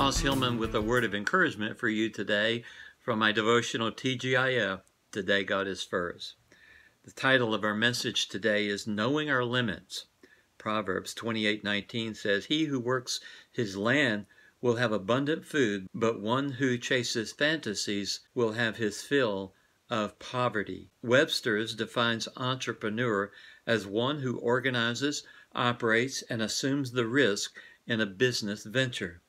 Os Hillman with a word of encouragement for you today from my devotional TGIF, Today God is First. The title of our message today is Knowing Our Limits. Proverbs 28:19 says, He who works his land will have abundant food, but one who chases fantasies will have his fill of poverty. Webster's defines entrepreneur as one who organizes, operates, and assumes the risk in a business venture.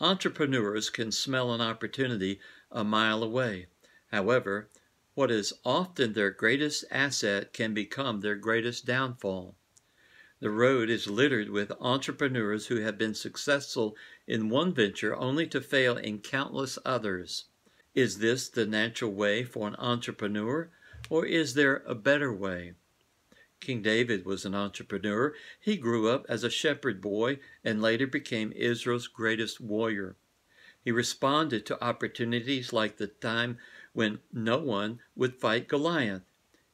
Entrepreneurs can smell an opportunity a mile away. However, what is often their greatest asset can become their greatest downfall. The road is littered with entrepreneurs who have been successful in one venture only to fail in countless others. Is this the natural way for an entrepreneur, or is there a better way? King David was an entrepreneur. He grew up as a shepherd boy and later became Israel's greatest warrior. He responded to opportunities like the time when no one would fight Goliath.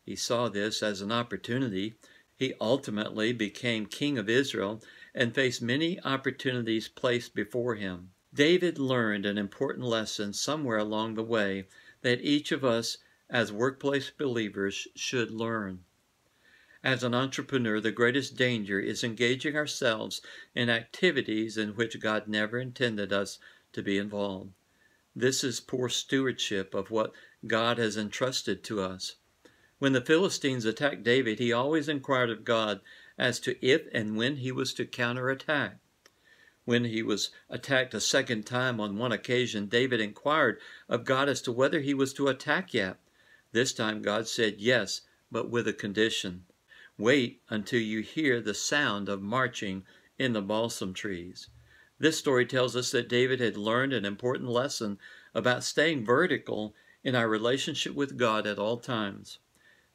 He saw this as an opportunity he ultimately became king of Israel and faced many opportunities placed before him. David learned an important lesson somewhere along the way that each of us as workplace believers should learn. As an entrepreneur, the greatest danger is engaging ourselves in activities in which God never intended us to be involved. This is poor stewardship of what God has entrusted to us. When the Philistines attacked David, he always inquired of God as to if and when he was to counterattack. When he was attacked a second time on one occasion, David inquired of God as to whether he was to attack yet. This time God said yes, but with a condition. Wait until you hear the sound of marching in the balsam trees. This story tells us that David had learned an important lesson about staying vertical in our relationship with God at all times.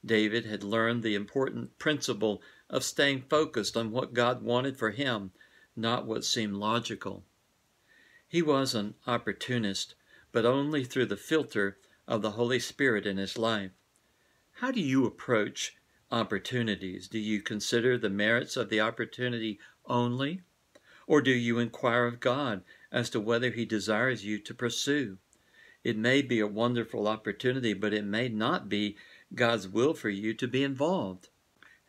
David had learned the important principle of staying focused on what God wanted for him, not what seemed logical. He was an opportunist, but only through the filter of the Holy Spirit in his life. How do you approach opportunities? Do you consider the merits of the opportunity only? Or do you inquire of God as to whether He desires you to pursue? It may be a wonderful opportunity, but it may not be God's will for you to be involved.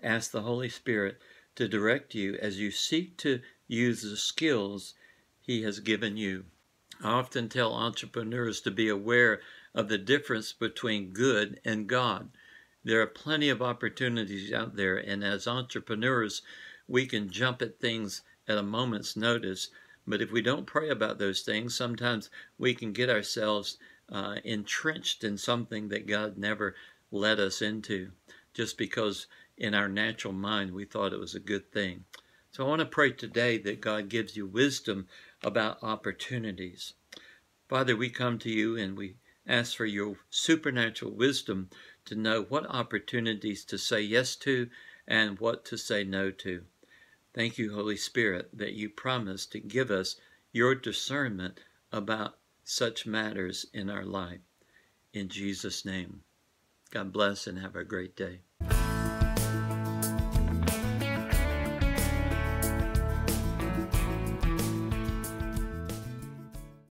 Ask the Holy Spirit to direct you as you seek to use the skills He has given you. I often tell entrepreneurs to be aware of the difference between good and God. There are plenty of opportunities out there, and as entrepreneurs, we can jump at things at a moment's notice. But if we don't pray about those things, sometimes we can get ourselves uh, entrenched in something that God never led us into just because in our natural mind we thought it was a good thing. So I want to pray today that God gives you wisdom about opportunities. Father, we come to you and we ask for your supernatural wisdom to know what opportunities to say yes to and what to say no to. Thank you, Holy Spirit, that you promise to give us your discernment about such matters in our life. In Jesus' name. God bless and have a great day.